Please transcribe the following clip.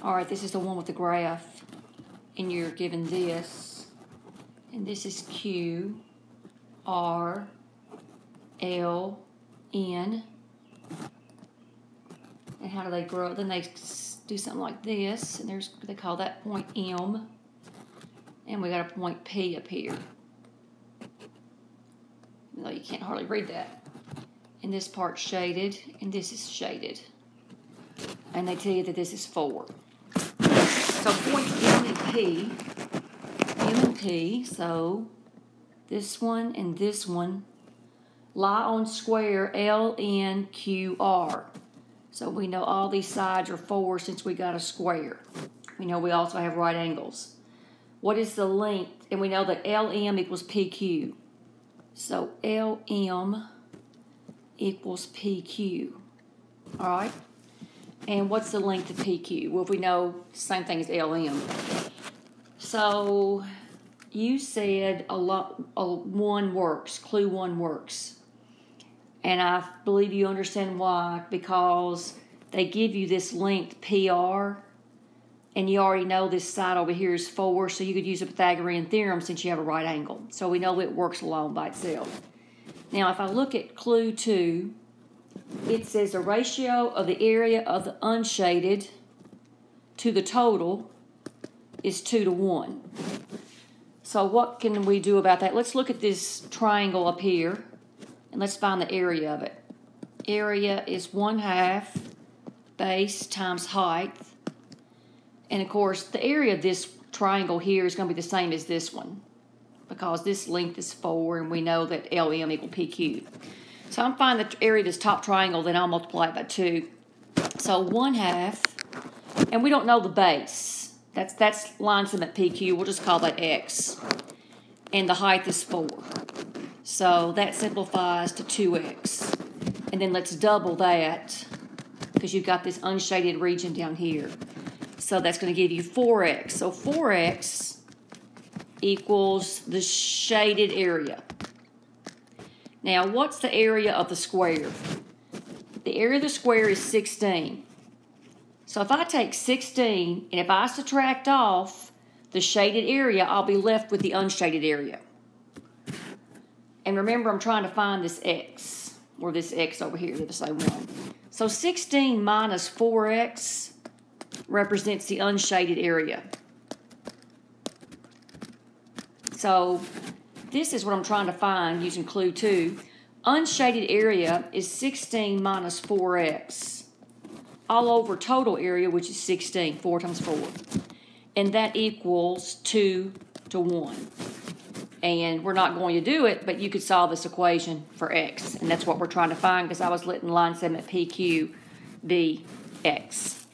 All right, this is the one with the graph, and you're given this, and this is Q, R, L, N. And how do they grow? Then they do something like this, and there's they call that point M, and we got a point P up here. Though you can't hardly read that. And this part's shaded, and this is shaded. And they tell you that this is four. So points M and P, M and P, so this one and this one lie on square LNQR. So we know all these sides are four since we got a square. We know we also have right angles. What is the length? And we know that LM equals PQ. So LM equals PQ. All right? And what's the length of PQ? Well, if we know, same thing as LM. So you said a lot, a, one works, clue one works. And I believe you understand why, because they give you this length PR, and you already know this side over here is four, so you could use a Pythagorean theorem since you have a right angle. So we know it works alone by itself. Now, if I look at clue two, it says the ratio of the area of the unshaded to the total is two to one. So what can we do about that? Let's look at this triangle up here and let's find the area of it. Area is one half base times height. And of course, the area of this triangle here is going to be the same as this one because this length is 4 and we know that LM equal PQ. So I'm finding the area of this top triangle, then I'll multiply it by 2. So 1 half, and we don't know the base. That's, that's line segment PQ. We'll just call that X. And the height is 4. So that simplifies to 2X. And then let's double that because you've got this unshaded region down here. So that's going to give you 4x. So 4x equals the shaded area. Now, what's the area of the square? The area of the square is 16. So if I take 16 and if I subtract off the shaded area, I'll be left with the unshaded area. And remember, I'm trying to find this x, or this x over here, the same one. So 16 minus 4x represents the unshaded area. So this is what I'm trying to find using clue 2. Unshaded area is 16 minus 4x all over total area, which is 16, 4 times 4. And that equals 2 to 1. And we're not going to do it, but you could solve this equation for x. And that's what we're trying to find because I was letting line segment PQ be x.